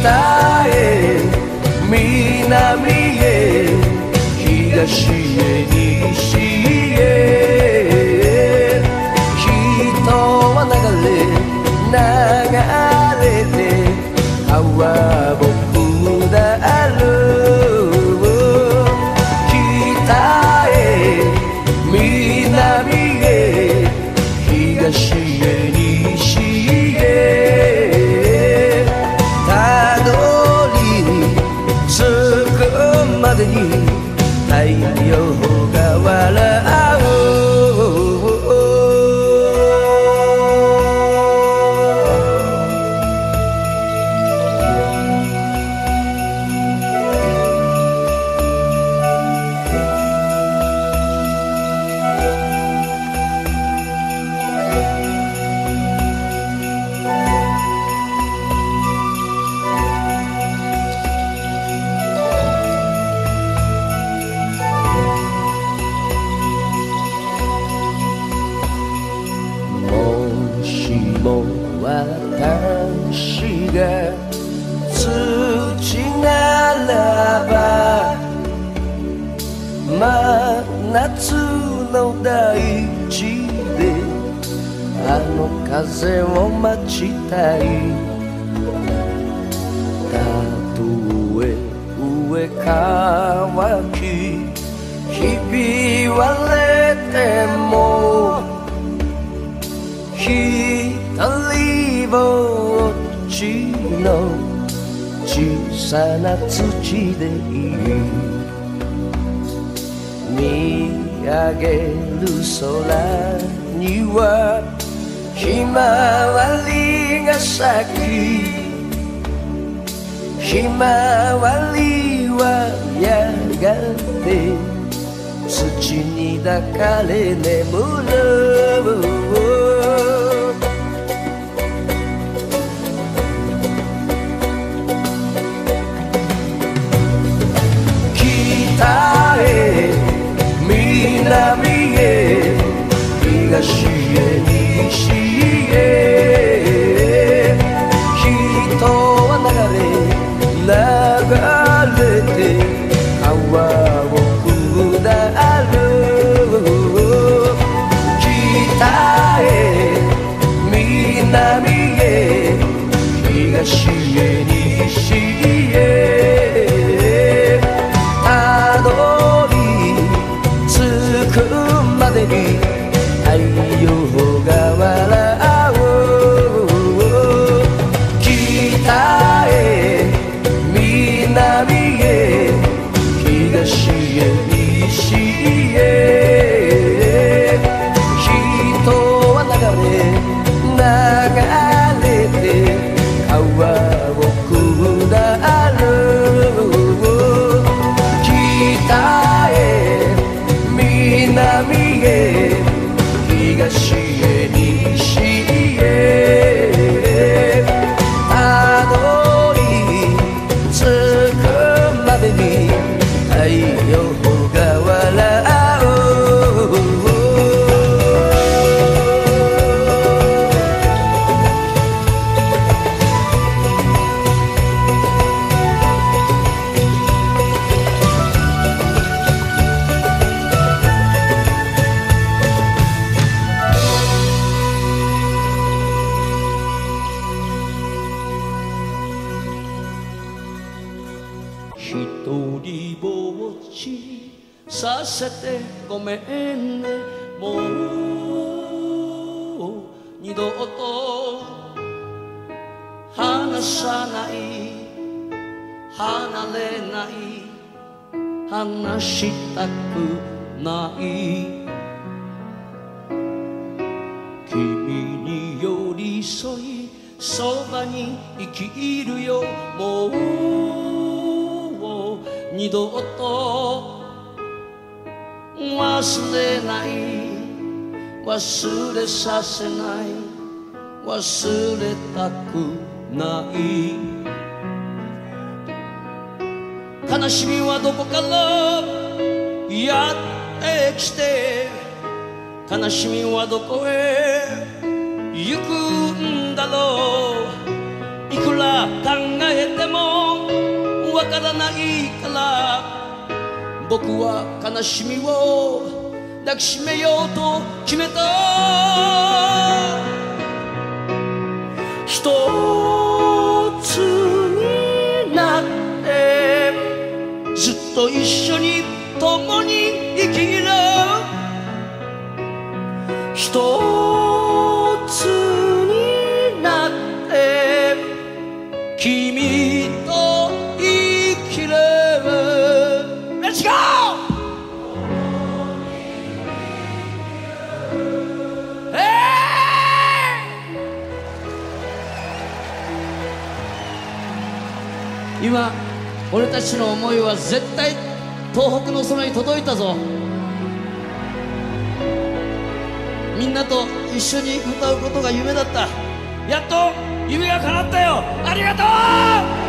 北へ南へ東へわからないから僕は悲しみを抱きしめようと決めた。一つになってずっと一緒に共に生きる。一俺たちの思いは絶対東北の空に届いたぞ。みんなと一緒に歌うことが夢だった。やっと夢が叶ったよ。ありがとう。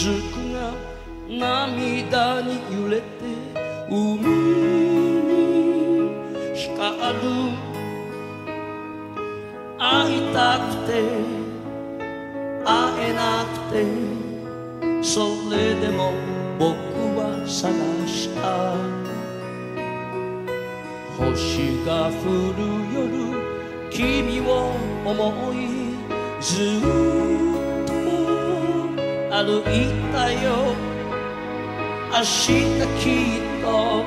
je 明日きっと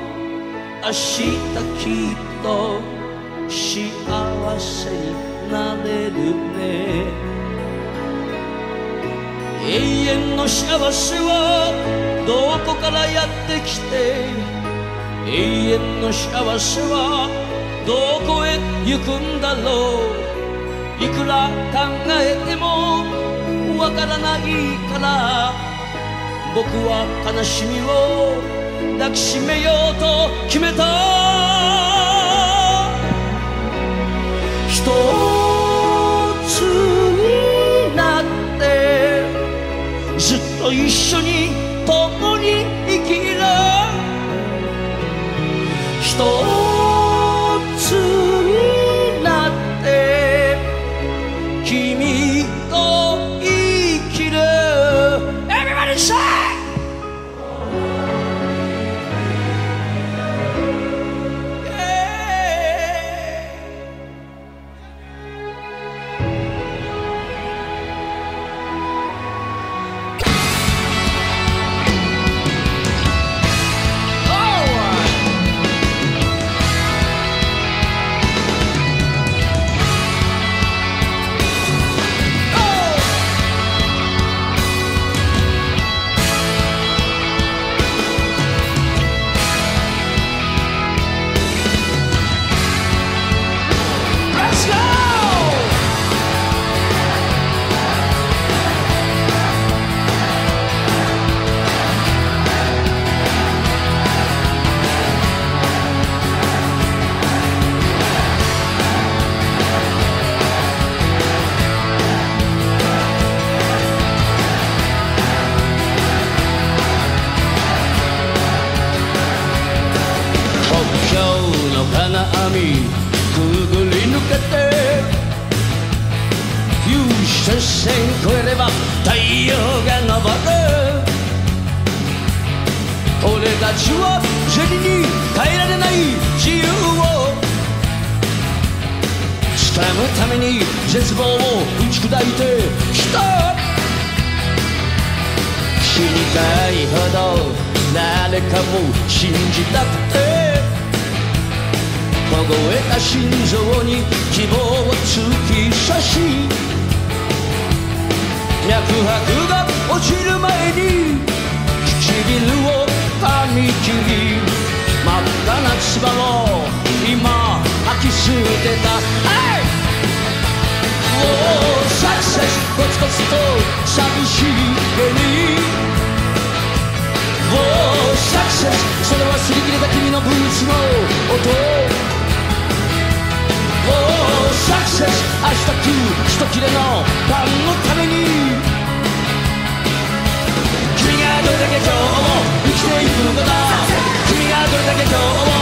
明日きっと幸せになれるね。永遠の幸せはどこからやってきて永遠の幸せはどこへ行くんだろう。いくら考えてもわからないから僕は悲しみを抱きしめようと決めた。一つになってずっと一緒に共サクセス明日食う一切れのパンのために。君がどれだけ今日も生きていくのか君がどれだけ今日も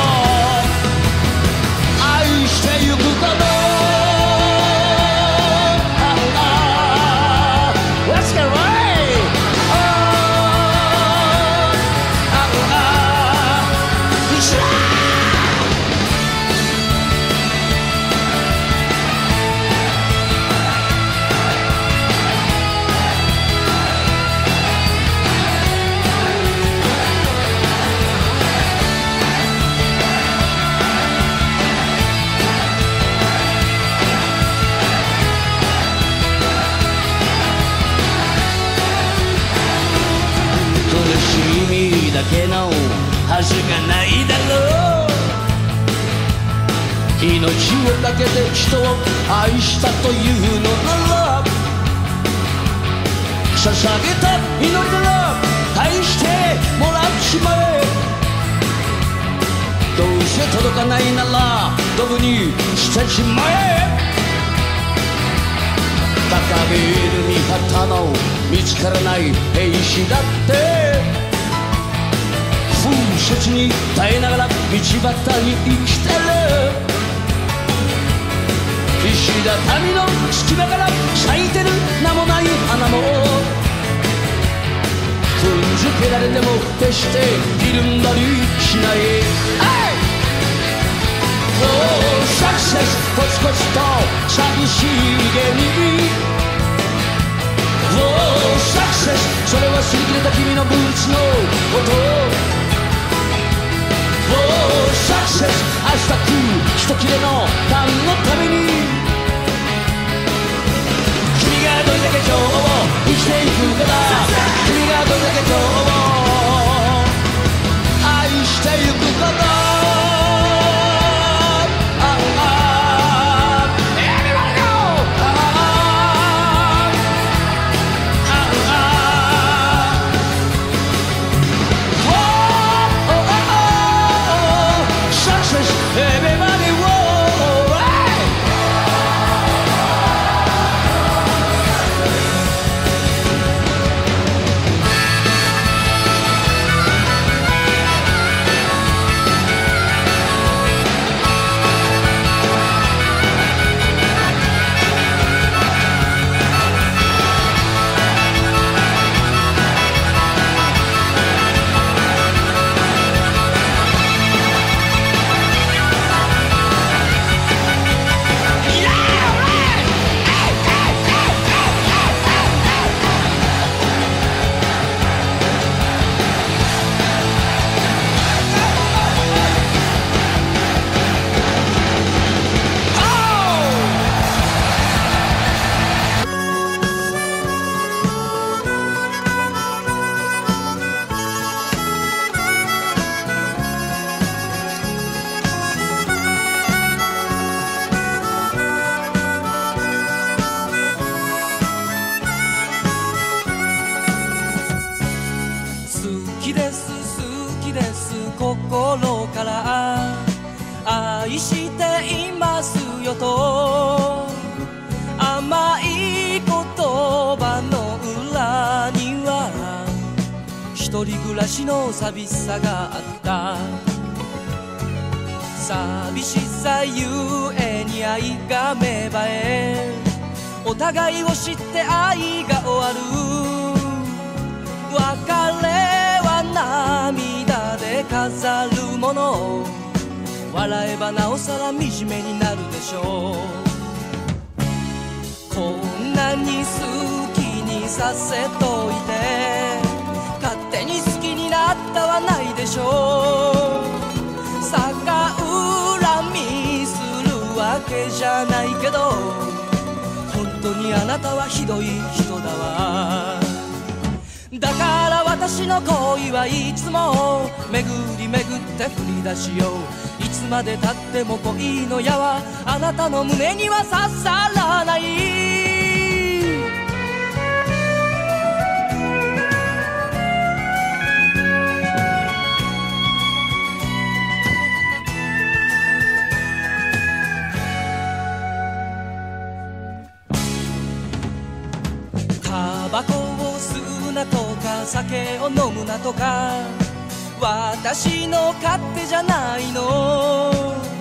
はずがないだろう命をかけて人を愛したというのなら捧げた祈りなら返してもらっちまえどうせ届かないならドブに捨てちまえ。高ビルに旗の見つからない兵士だって。に耐えながら道端に生きてる石畳の隙間から咲いてる名もない花も踏んづけられても決してひるんだりしない Oh, サクセスコツコツと寂しげに Oh, サクセスそれは擦り切れた。君のブーツの音サクセス明日食う一切れのパンのために君がどれだけ今日を生きていくかだ君がどれだけ今日を愛してゆく胸には刺さらない。タバコを吸うなとか酒を飲むなとか私の勝手じゃないの。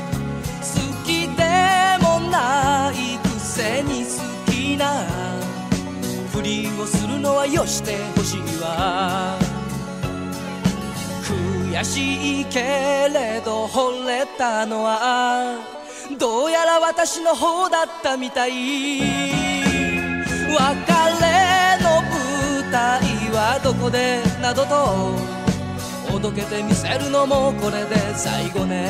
せに好きな。ふりをするのはよしてほしいわ。悔しいけれど惚れたのはどうやら私の方だったみたい。別れの舞台はどこでなどとおどけてみせるのもこれで最後ね。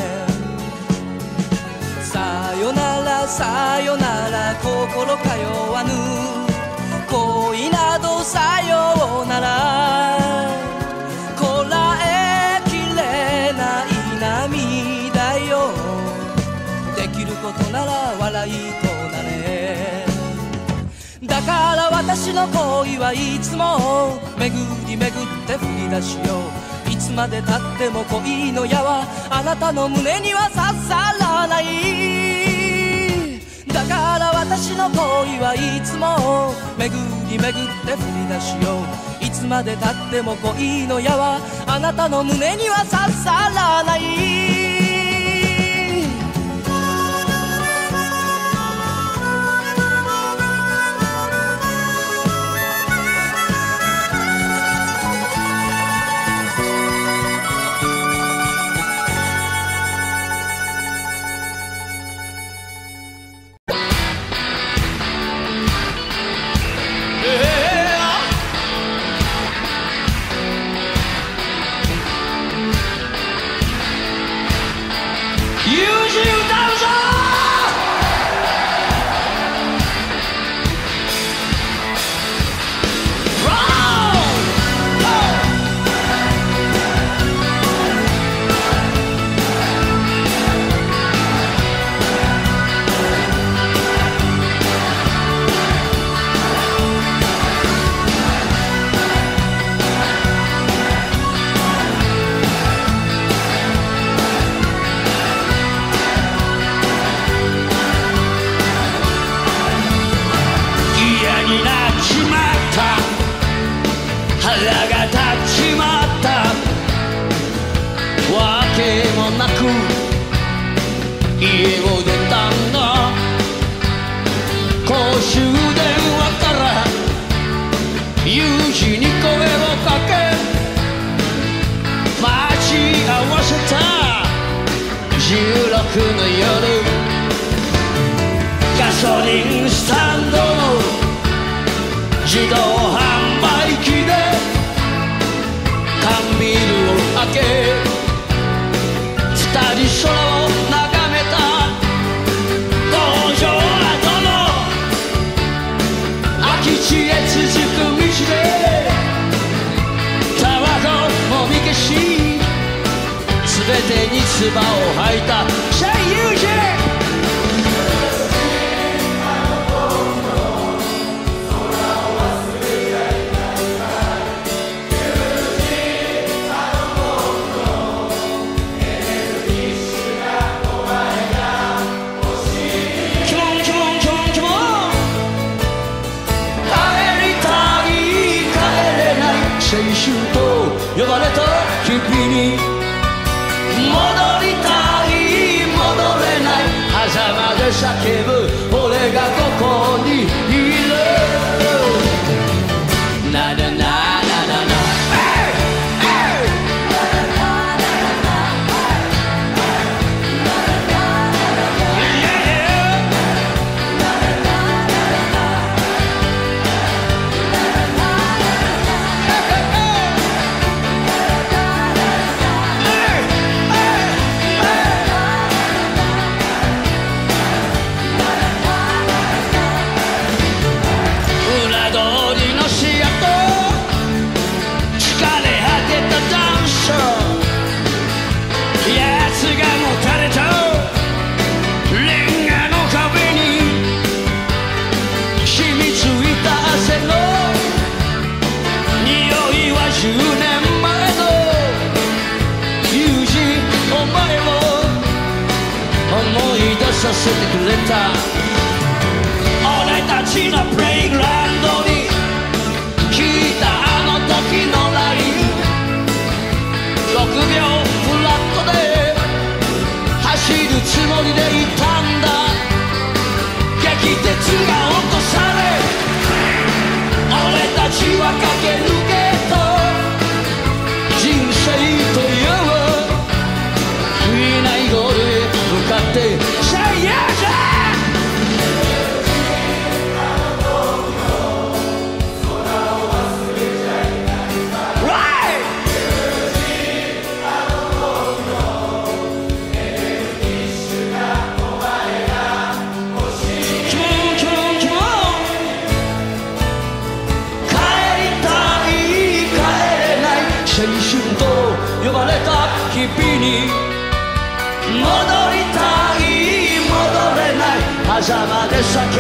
さよなら。さよなら心通わぬ。恋などさようなら。こらえきれない涙よ。できることなら笑いとなれ。だから私の恋はいつも巡り巡って振り出しよう。いつまでたっても恋の矢はあなたの胸には刺さらない。だから私の恋はいつも巡り巡って振り出しよう。いつまでたっても恋の矢はあなたの胸には刺さらない。16の夜ガソリンスタンドの自動販売機で缶ビールを開け二人空を眺めた工場跡の空き地へ続く道でタバコもみ消し全てに唾を吐いた。狭間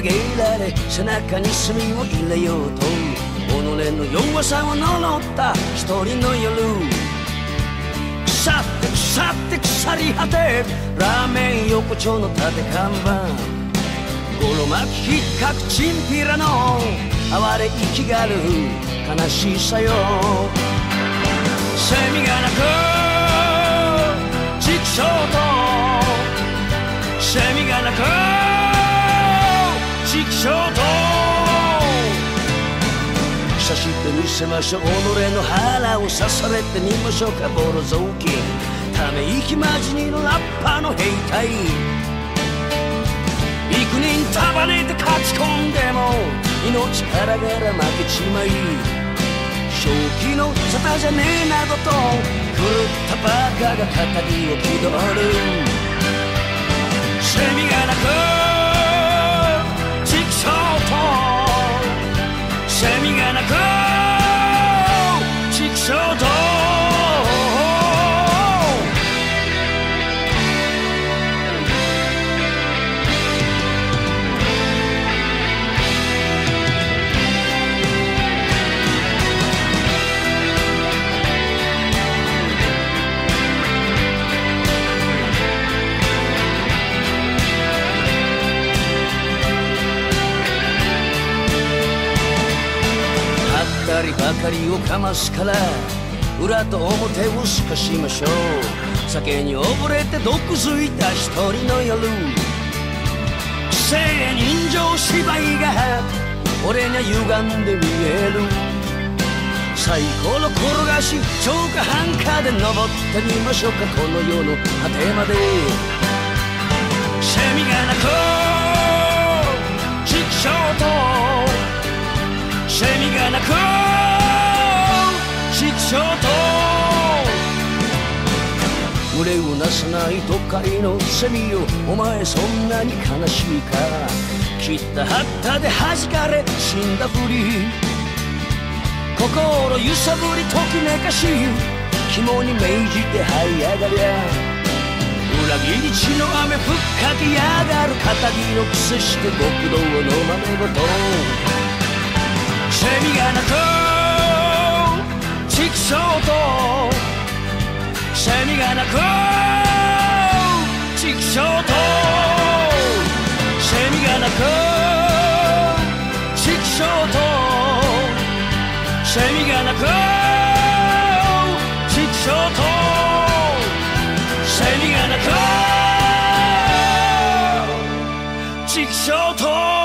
上げられ背中に墨を入れようと己の弱さを呪った一人の夜腐って腐って腐り果てラーメン横丁の立て看板ゴロ巻き引っかくチンピラの哀れ生きがる悲しさよ。セミが鳴く。畜生と。セミが鳴く。畜生とさしてみせましょう己の腹を刺されてみましょうかボロ雑巾ため息まじりのラッパの兵隊。幾人束ねて勝ち込んでも命からがら負けちまい。正気の沙汰じゃねえなどと狂ったバカが語りを気取る。セミが鳴く。セミが鳴く。畜生と。ばかりをかますから裏と表を透かしましょう。酒に溺れて毒づいた一人の夜。腐性人情芝居が俺には歪んで見える。サイコロ転がし超過半下で登ってみましょうかこの世の果てまで。セミが鳴く畜生とれをなさない都会のセミよお前そんなに悲しいか切ったはったで弾かれ。死んだふり心揺さぶりときめかし肝に銘じて這い上がりゃ裏切り血の雨ふっかけやがる仇の癖して極道のまめごとセミが鳴く畜生とセミが鳴く畜生とセミが鳴く畜生とセミが鳴く畜生とセミが鳴く畜生と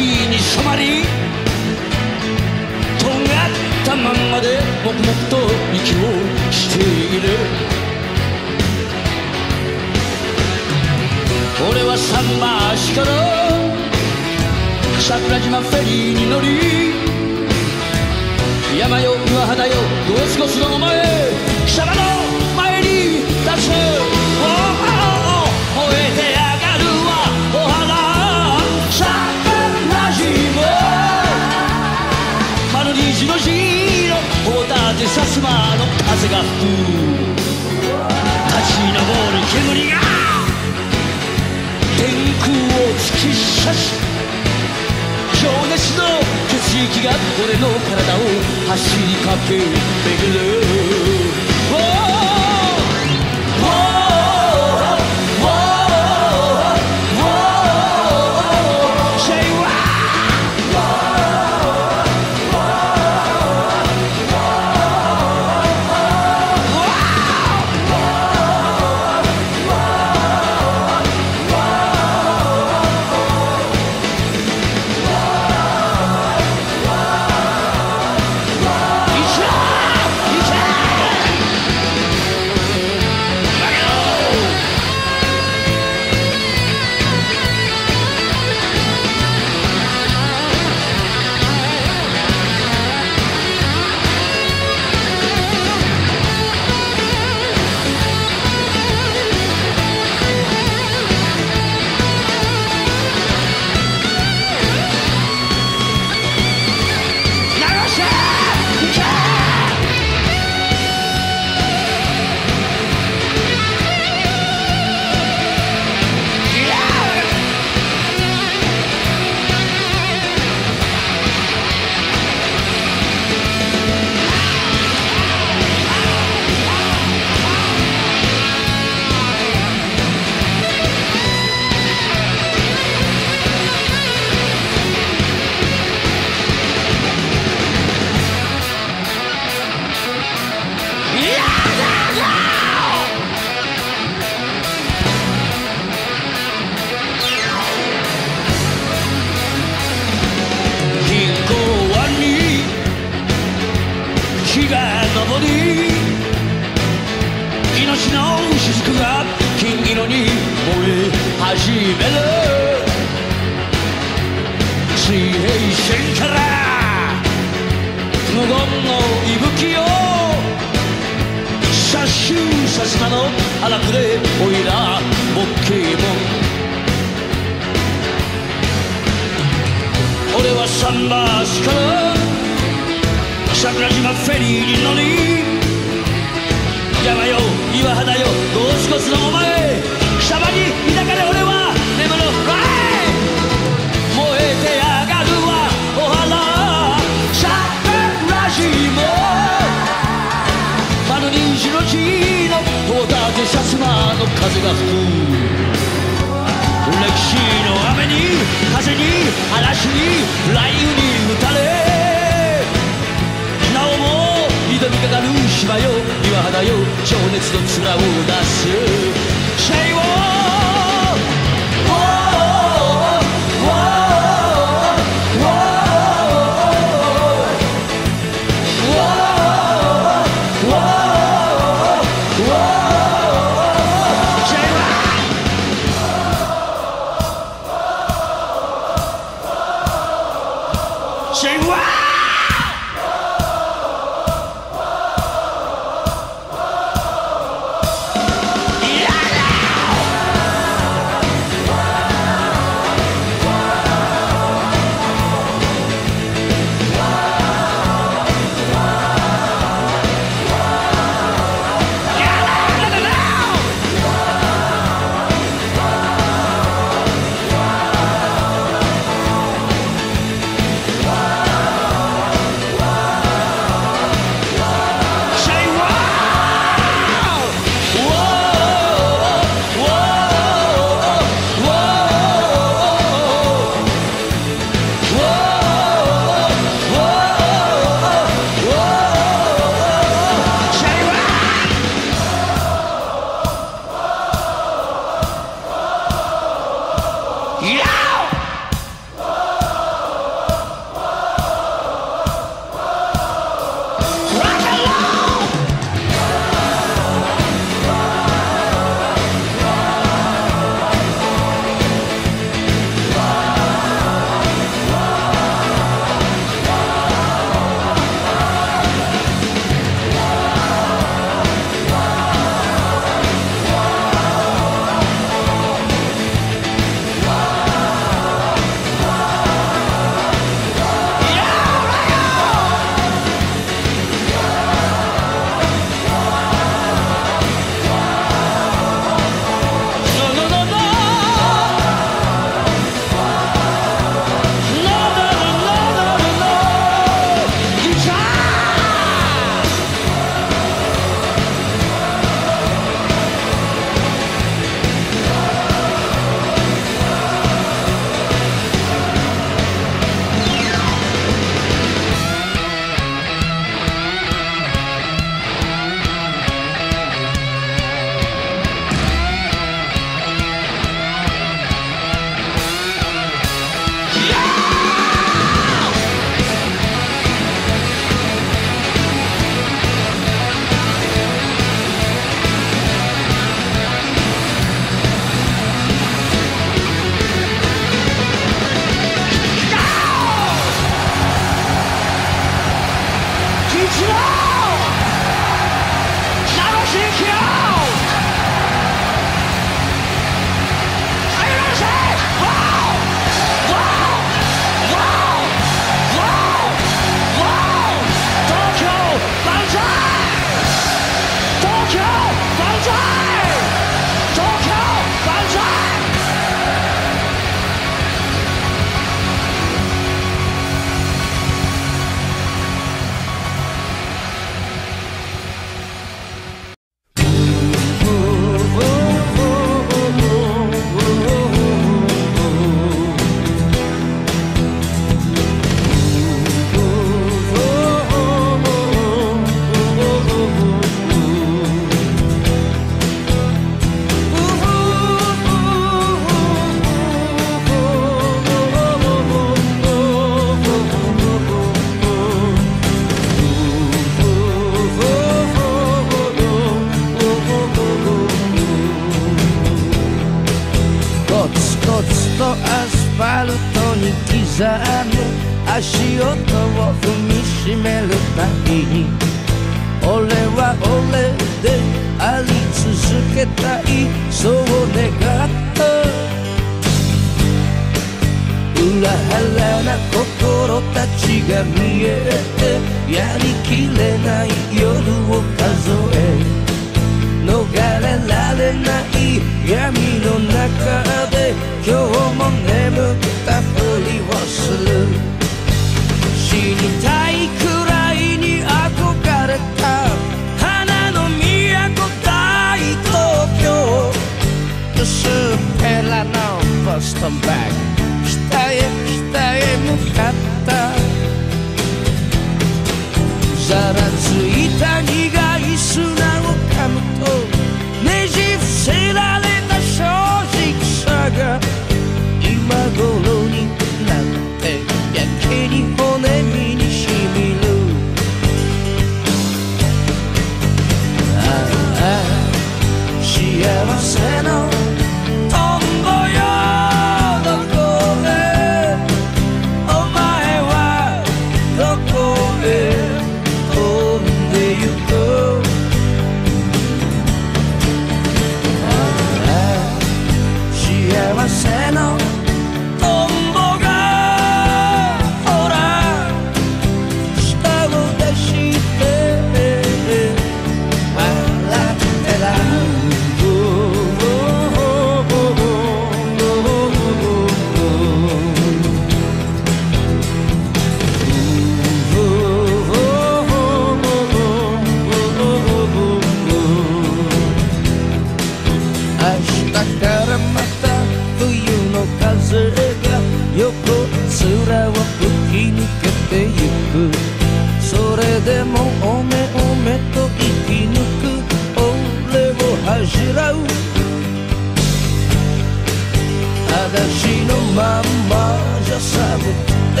さぶって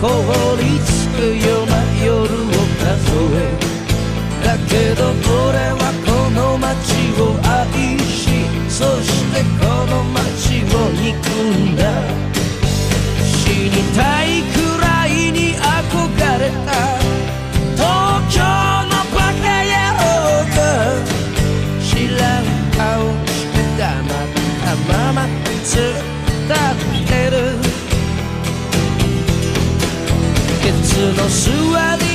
凍りつくような夜を数え。だけど俺はこの街を愛しそしてこの街を憎む。no suba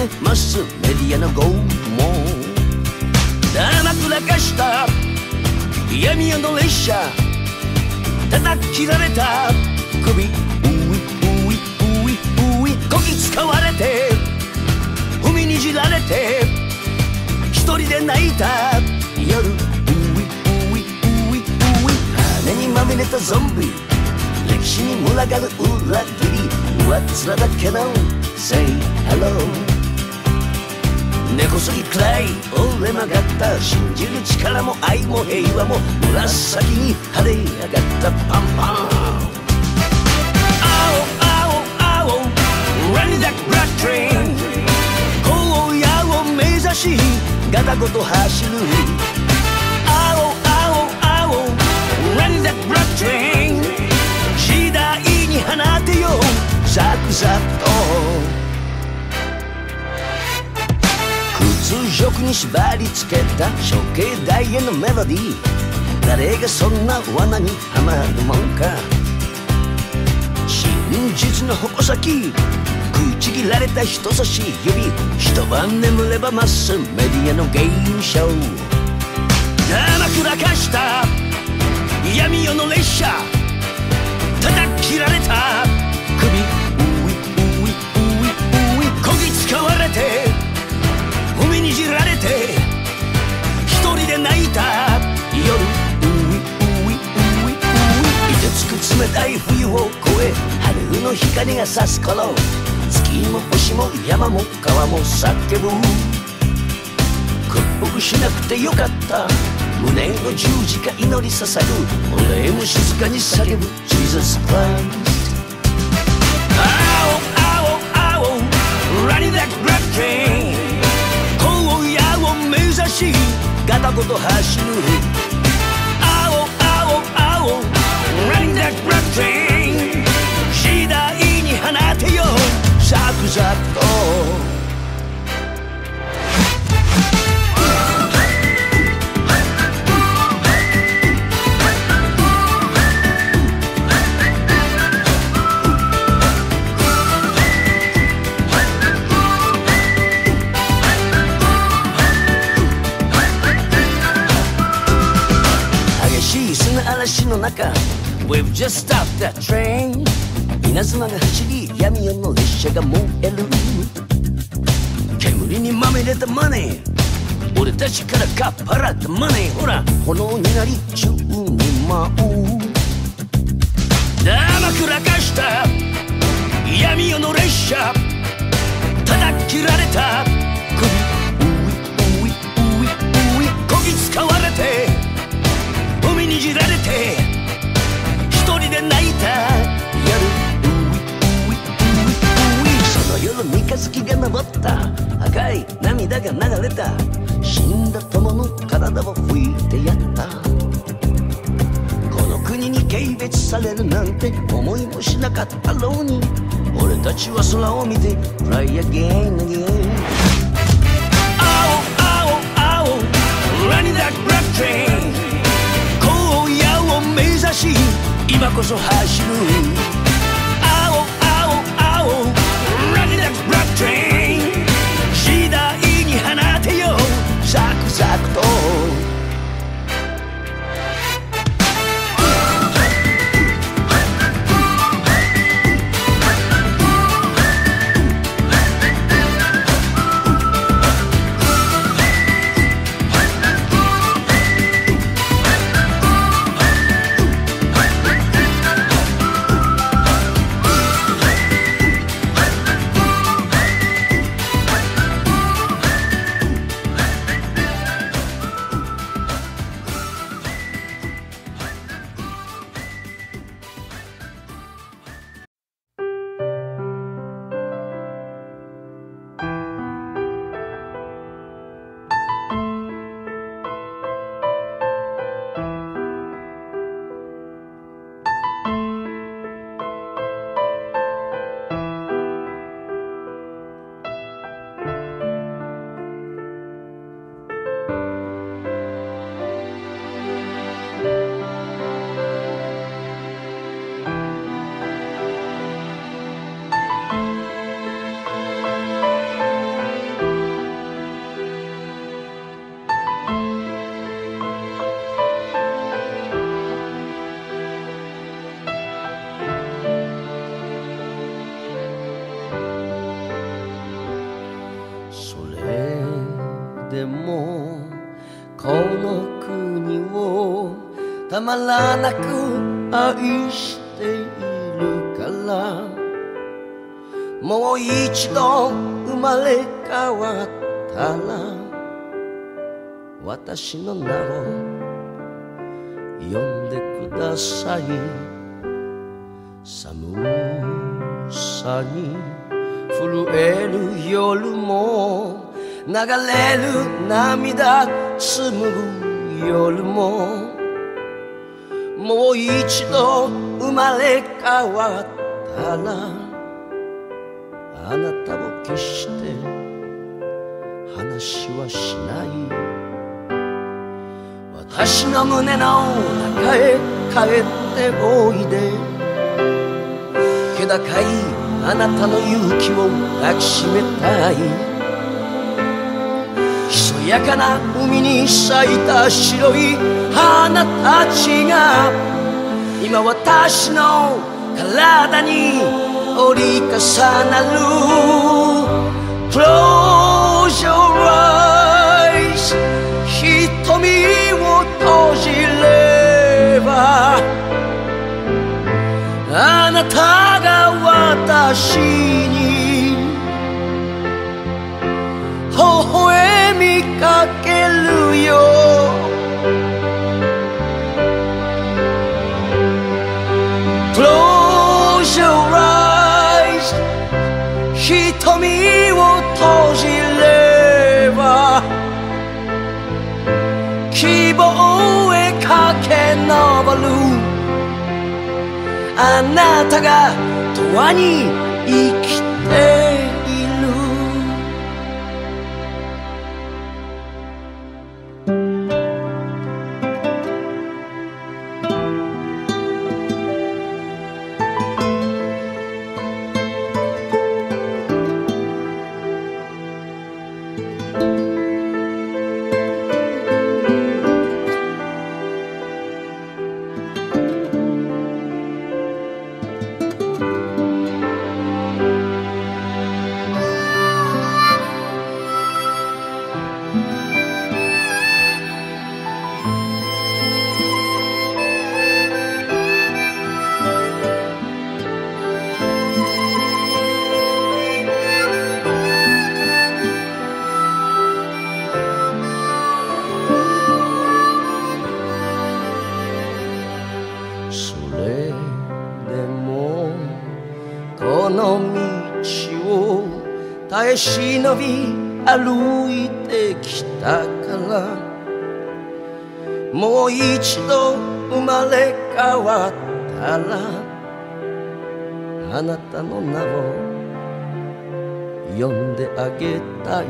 だ信じる力も愛も平和も紫に晴れ上がったパンパン。青青青 Running that black train 荒野を目指しガタゴト走る。に縛り付けた処刑台へのメロディー。誰がそんな罠にはまるもんか。真実の矛先。食いちぎられた人差し指。一晩眠ればマスメディアのゲームショー。だまくらかした。闇夜の列車。叩き切られた。じられて一人で泣いた夜。ういういういうい凍てつく冷たい冬を越え春の光が差す頃月も星も山も川も叫ぶ屈服しなくてよかった胸の十字架祈り捧ぐ俺も静かに叫ぶ Jesus Christ を目指しガタゴト走る青青青。Running that black train 次第に放てよ。ザクザクと。We've just stopped that train. 稲妻が走り闇夜の列車が燃える。煙にまみれたマネー。俺たちからかっぱらったマネー。ほら炎になり宙に舞う。だまくらかした。闇夜の列車。叩き切られた。首ういういういういこぎ使われて。海にじられて。で泣いた。夜ういういうい。その夜三日月が昇った赤い。涙が流れた死んだ友の体を拭い。てやったこの国に軽蔑されるなんて思い。もしなかったろうに俺たちは空を見て Fly again again 青青青 Running that black train 荒野を目指し今こそ走る。青青青。ラディダクラックトレイン時代に放てよ。サクサクと。私の名を呼んでください。寒さに震える夜も流れる涙紡ぐ夜も。もう一度生まれ変わったらあなたを決して話はしない。私の胸の中へ帰っておいで。気高いあなたの勇気を抱きしめたい。ひそやかな海に咲いた白い花たちが。今私の体に折り重なる。Close your eyes ればあなたが私に微笑みかけあなたが永遠に生きい。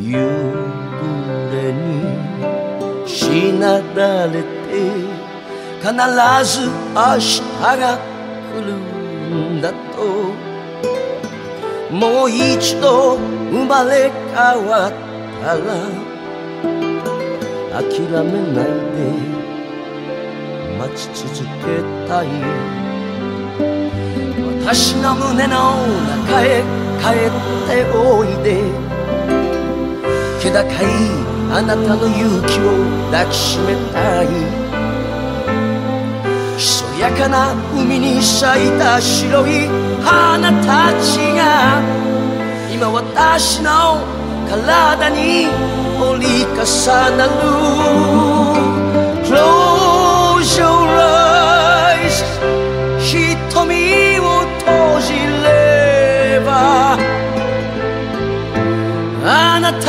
夕暮れにしなだれて必ず明日が来るんだと。もう一度生まれ変わったら諦めないで待ち続けたい。私の胸の中へ帰っておいで。気高いあなたの勇気を抱きしめたい。そやかな海に咲いた白い花たちが今私の体に折り重なる。Close your eyes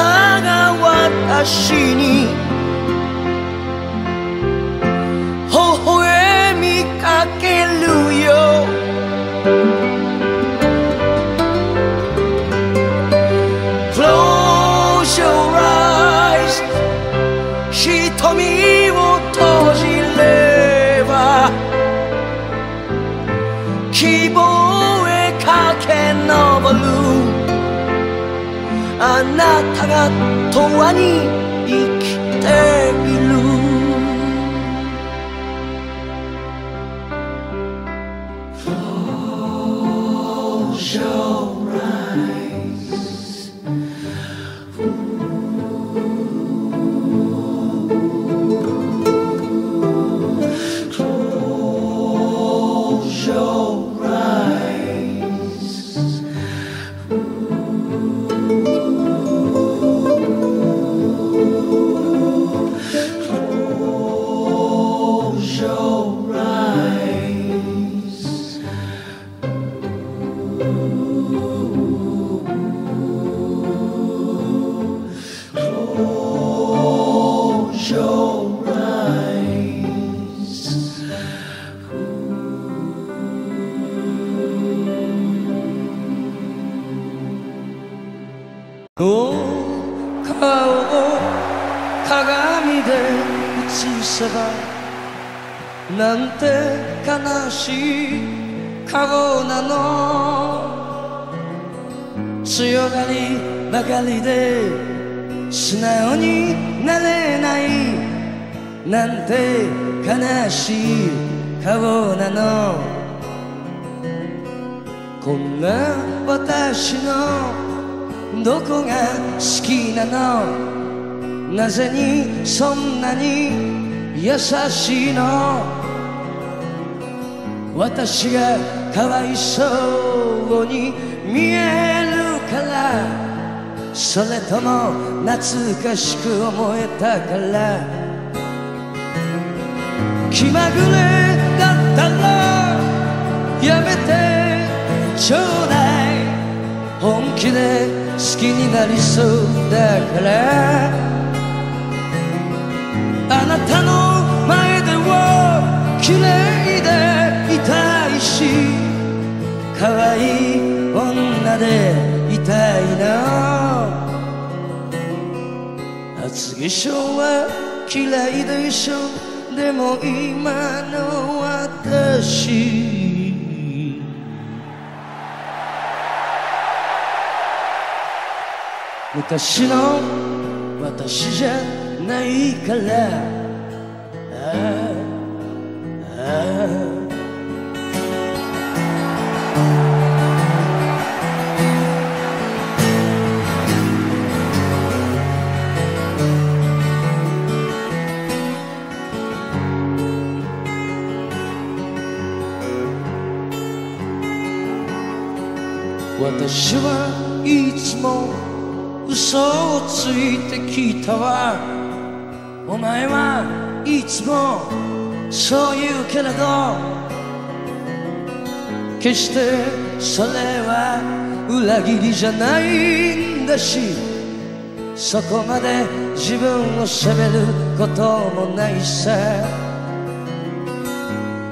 あが私にたが永遠に生きせばなんて悲しい顔なの。強がりばかりで素直になれない。なんて悲しい顔なの。こんな私のどこが好きなの。なぜにそんなに優しいの。私がかわいそうに見えるから。それとも懐かしく思えたから。気まぐれだったらやめてちょうだい。本気で好きになりそうだから。あなたの綺麗でいたいし可愛い女でいたいな。厚化粧は嫌いでしょ。でも今の私。昔の私じゃないから。ああ。私はいつも嘘をついてきたわ。お前はいつもそう言うけれど。決してそれは裏切りじゃないんだし。そこまで自分を責めることもないさ。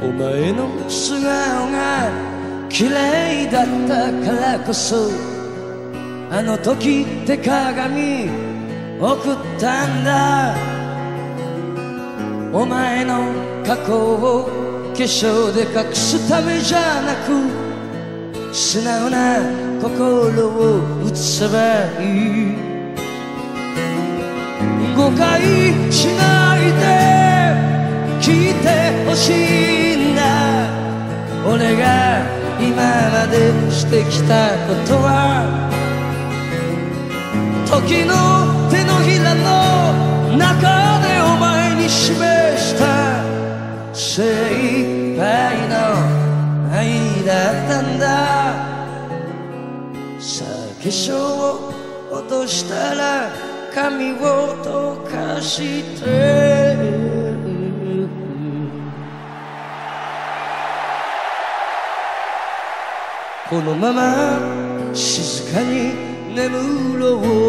お前の素顔が綺麗だったからこそあの時手鏡送ったんだ。お前の過去を化粧で隠すためじゃなく素直な心を映せばいい。誤解しないで聞いてほしいんだ。俺が今までしてきたことは時の手のひらの中でお前に示した精一杯の愛だったんだ。さあ化粧を落としたら髪を溶かして。このまま静かに眠ろう。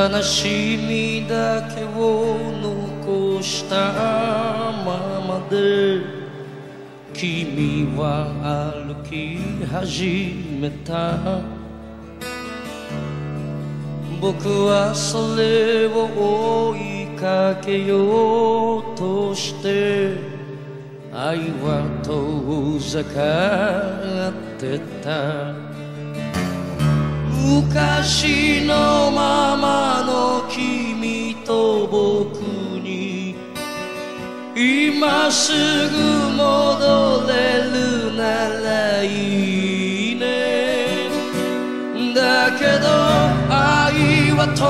悲しみだけを残したままで君は歩き始めた。僕はそれを追いかけようとして愛は遠ざかってた。昔のままの君と僕に。今すぐ戻れるならいいね。だけど愛は戸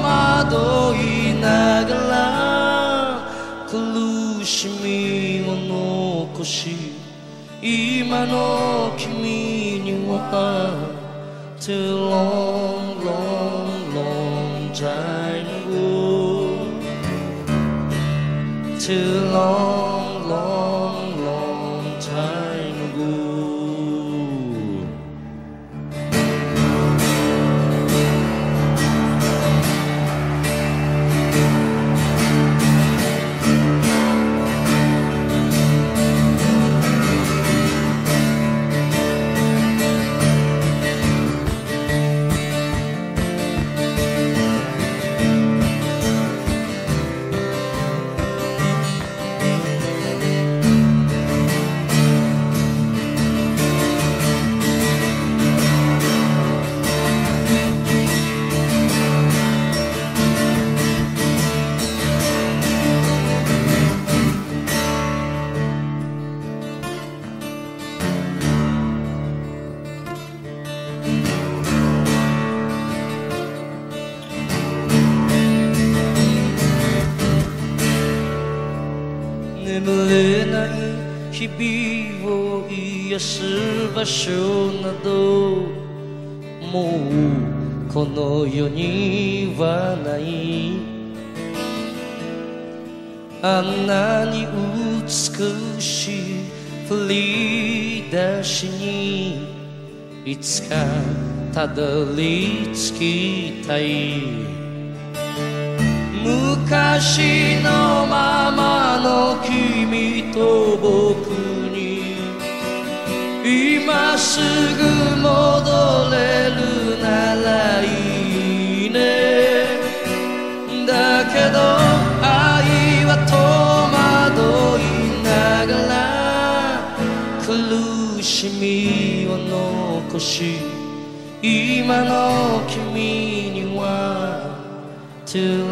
惑いながら苦しみを残し今の君には too long, long, long time ago. Too long, 場所などもうこの世にはない。あんなに美しい振り出しにいつかたどり着きたい。しみを残し今の君には Too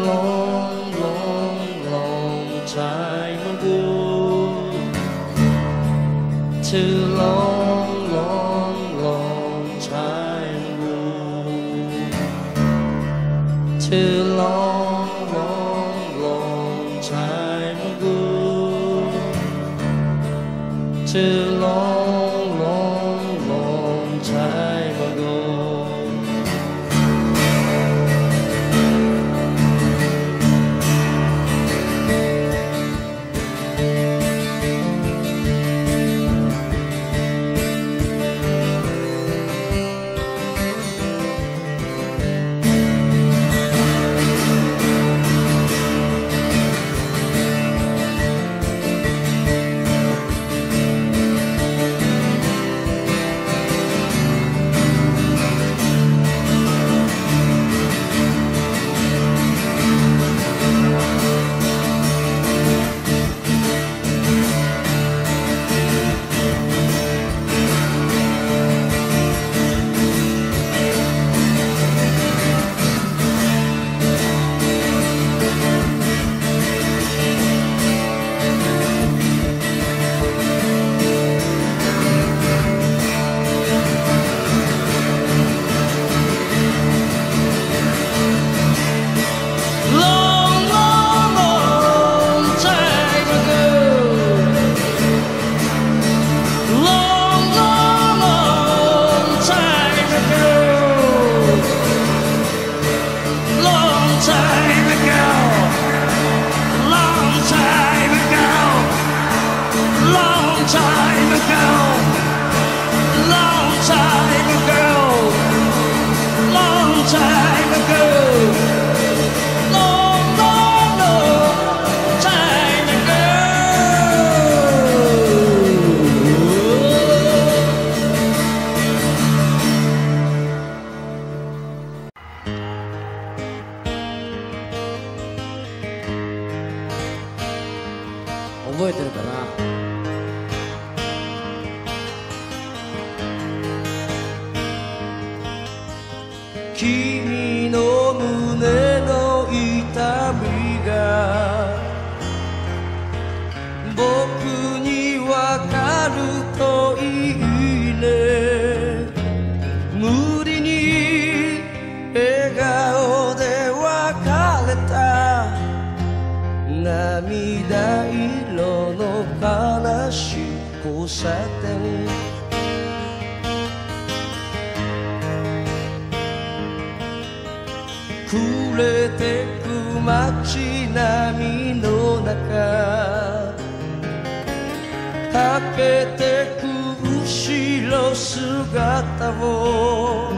てく後ろ姿を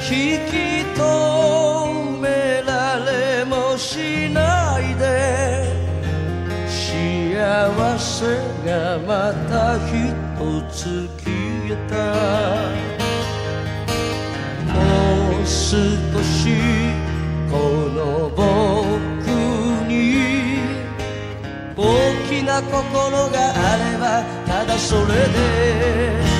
引き止められもしないで幸せがまた一つ消えた。な心があればただそれで。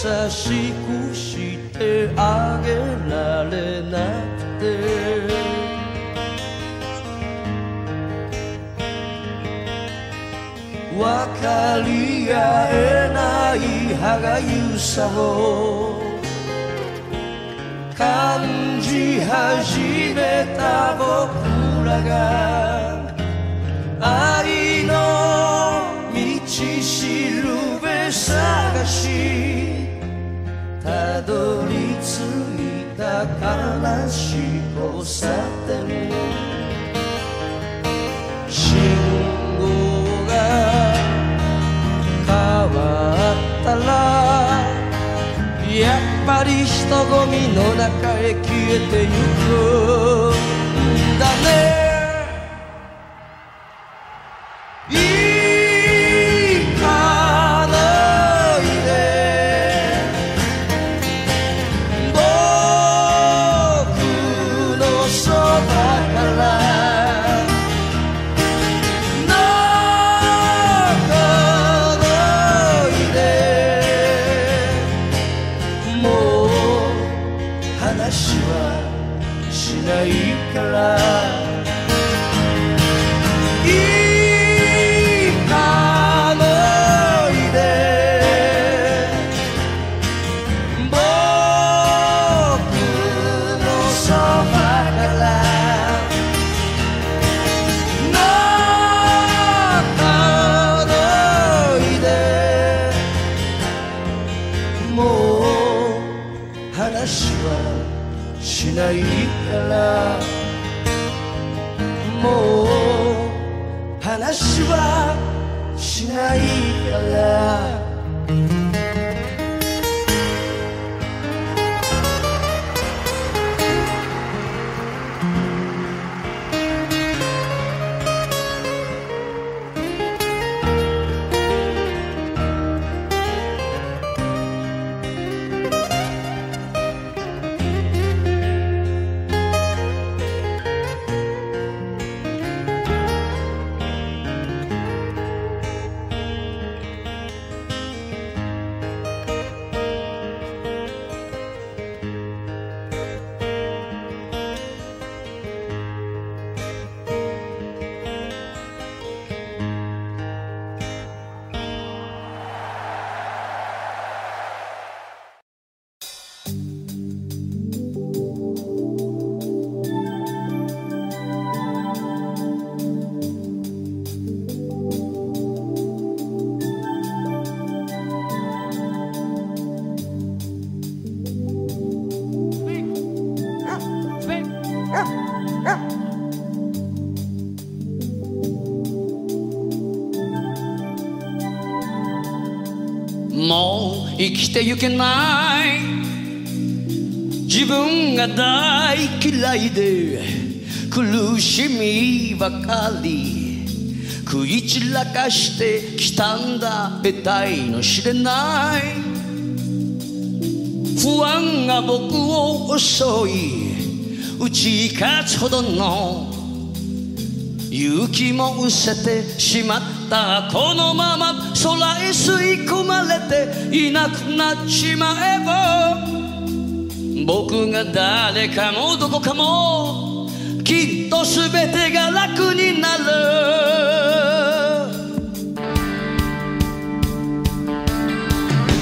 優しくしてあげられなくて。分かり合えない歯がゆさを。感じ始めた僕らが。愛の道しるべ探し。たどり着いた悲しい交差点。信号が変わったらやっぱり人混みの中へ消えてゆく。んだね。もう生きてゆけない。自分が大嫌いで苦しみばかり。食い散らかしてきたんだ得体の知れない。不安が僕を襲い打ち勝つほどの勇気も失せてしまったこのまま空へ吸い込まれていなくなっちまえば僕が誰かもどこかもきっと全てが楽になる。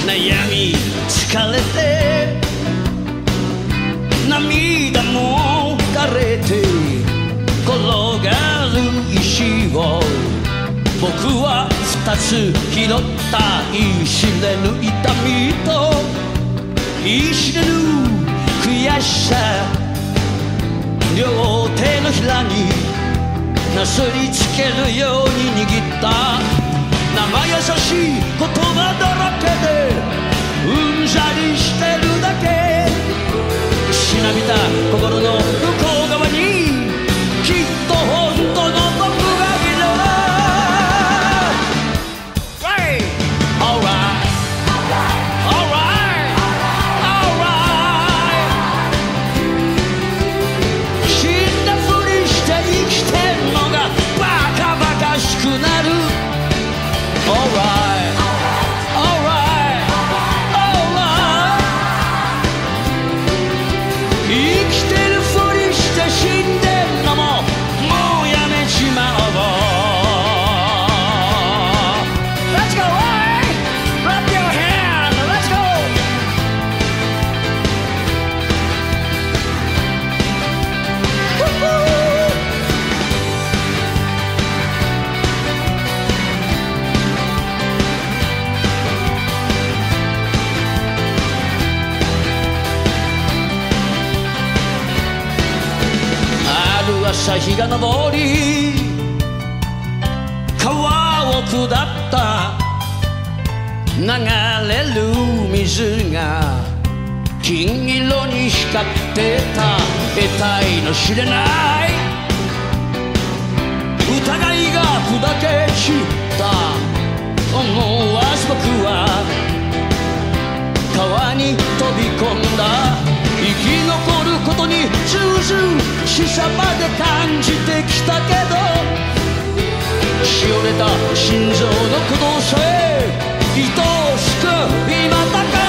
悩み疲れて涙も枯れて転がる石を僕は二つ拾った言い知れぬ痛みと言い知れぬ悔しさ両手のひらになすりつけるように握った。生優しい言葉だらけでうんざりしてる。心のが昇り川を下った流れる水が金色に光ってた得体の知れない疑いが砕け散った。思わず僕は川に飛び込んだ。中旬死者まで感じてきたけどしおれた心臓の鼓動さえ愛しく今高まる